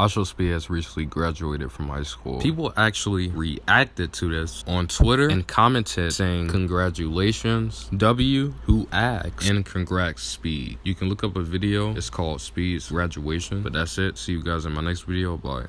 IShowSpeed has recently graduated from high school. People actually reacted to this on Twitter and commented saying, Congratulations, W, who acts, and congrats, Speed. You can look up a video. It's called Speed's graduation. But that's it. See you guys in my next video. Bye.